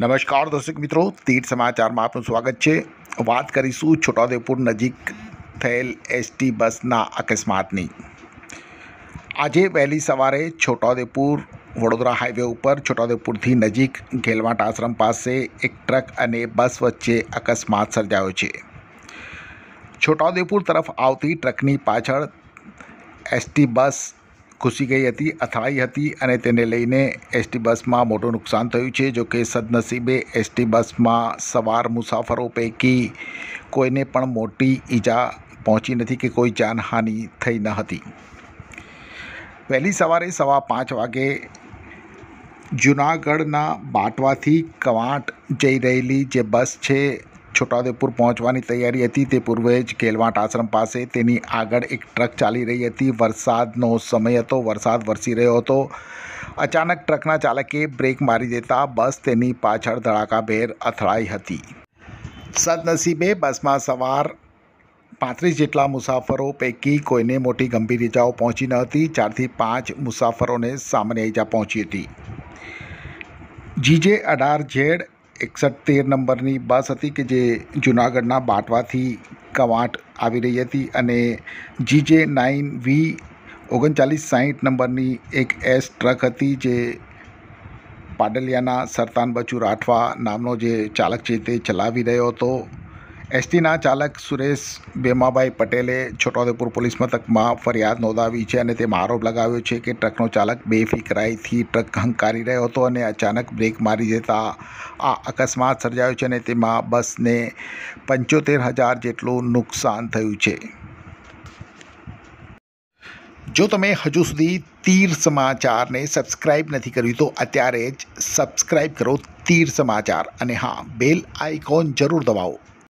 નમસ્કાર દર્શક મિત્રો તીર્થ સમાચારમાં આપનું સ્વાગત છે. વાત કરીશું છોટાઉદેપુર નજીક થયેલ એસટી બસના અકસ્માતની. આજે વહેલી સવારે છોટાઉદેપુર વડોદરા હાઈવે ઉપર છોટાઉદેપુરથી નજીક ઘેલવાટ આશ્રમ પાસે એક ટ્રક અને બસ વચ્ચે અકસ્માત સર્જાયો છે. છોટાઉદેપુર તરફ આવતી ટ્રકની પાછળ એસટી બસ ઘૂસી ગઈ હતી, અથડાઈ હતી અને તેને લઈને એસટી બસમાં મોટું નુકસાન થયું છે. જો કે સદનસીબે એસટી બસમાં સવાર મુસાફરો પૈકી કોઈને પણ મોટી ઈજા પહોંચી નથી કે કોઈ જાનહાનિ થઈ ન હતી. વહેલી સવારે સવા પાંચ વાગે જુનાગઢના બાટવાથી કવાંટ જઈ રહેલી જે બસ છે છોટાઉદેપુર પહોંચવાની તૈયારી હતી. તે પૂર્વે જ કેલવાટ આશ્રમ પાસે તેની આગળ એક ટ્રક ચાલી રહી હતી. વરસાદનો સમય હતો. વરસાદ વરસી રહ્યો હતો. અચાનક ટ્રકના ચાલકે બ્રેક મારી દેતા બસ તેની પાછળ ધડાકાભેર અથડાઈ હતી. સદનસીબે બસમાં સવાર પાંત્રીસ જેટલા મુસાફરો પૈકી કોઈને મોટી ગંભીર ઇજાઓ પહોંચી ન હતી. ચારથી પાંચ મુસાફરોને સામાન્ય ઇજા પહોંચી હતી. જીજે અઢાર ઝેડ એકસઠ તેર નંબરની બસ હતી કે જે જુનાગઢના બાટવાથી કવાંટ આવી રહી હતી અને જીજે નાઇન વી ઓગણચાલીસ સાહીઠ નંબરની એક એસ ટ્રક હતી જે પાડલિયાના સરતાન બચુ રાઠવા નામનો જે ચાલક છે તે ચલાવી રહ્યો હતો. એસટીના ચાલક સુરેશ ભેમાભાઈ પટેલે છોટાઉદેપુર પોલીસ મથકમાં ફરિયાદ નોંધાવી છે અને તેમાં આરોપ લગાવ્યો છે કે ટ્રકનો ચાલક બેફિકરાઈથી ટ્રક હંકારી રહ્યો હતો અને અચાનક બ્રેક મારી દેતા આ અકસ્માત સર્જાયો છે અને તેમાં બસને પંચોતેર હજાર જેટલું નુકસાન થયું છે. જો તમે હજુ સુધી તીર સમાચારને સબસ્ક્રાઇબ નથી કર્યું તો અત્યારે જ સબસ્ક્રાઇબ કરો તીર સમાચાર અને હા, બેલ આઇકોન જરૂર દબાવો.